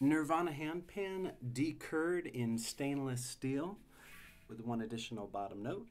Nirvana handpan D Kurd in stainless steel with one additional bottom note.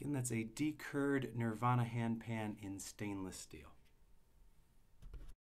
Again, that's a D Kurd Nirvana handpan in stainless steel.